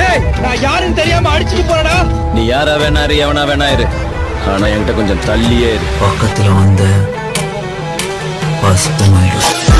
ஏய் நான் யாருன்னு தெரியாம போறடா. நீ யாரா வேணா இரு எவனா வேணா இரு. ஆனா என்கிட்ட கொஞ்சம் தள்ளியே இரு. பக்கத்துல வந்த பஸ்பமாயிடும்